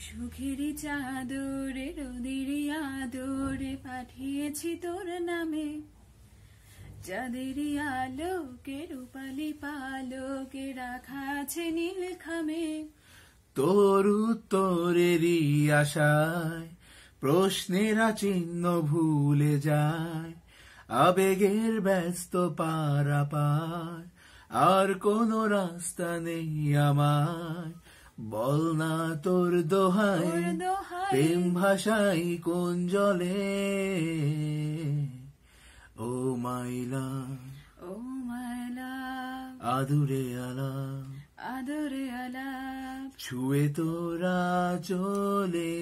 সুখেরই চাদরে রোদেরই আদরে পাঠিয়েছি তোর নামে। চাঁদেরই আলোকে, রূপালি পালোকে রাখা আছে নীল খামে। তোর উত্তরেরই আশায় প্রশ্নেরা চিহ্ন ভুলে যায়। আবেগের ব্যস্ত পারাপার, আর কোন রাস্তা নেই আমার বল না তোর দোহাই প্রেম ভাষাই কোন জলে? ও মাইলা ও মাইলা আদুরে আলা আদরে আলাপ। ছুঁয়ে তোরা চলে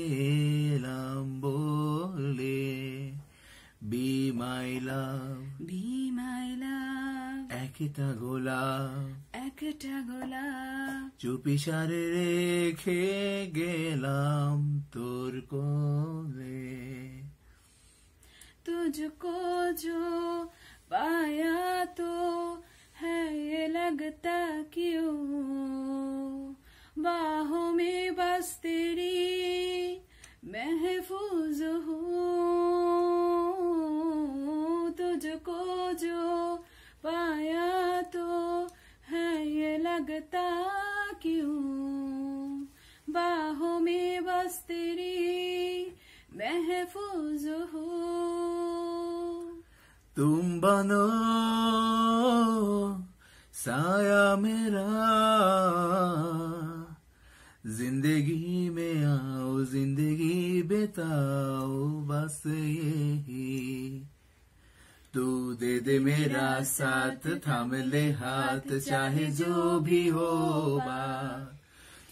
এলাম বলে। বি মাই লাভ বি মাইলা। একটা গোলাপ। একটা গোলাপ চুপি সারে রেখে গেলাম তোর কোলে तुझको जो पाया तो है ये लगता क्यों बाहों में बस लगता क्यों? बाहों में बस तेरी महफूज हो। तुम बनो, साया मेरा। ज़िंदगी में आओ, ज़िंदगी बिताओ, बस यही। तू दे दे मेरा साथ, थाम ले हाथ, चाहे जो भी हो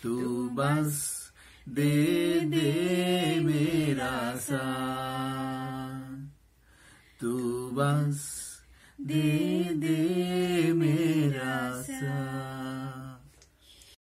तू बस दे दे मेरा साथ। तू बस दे दे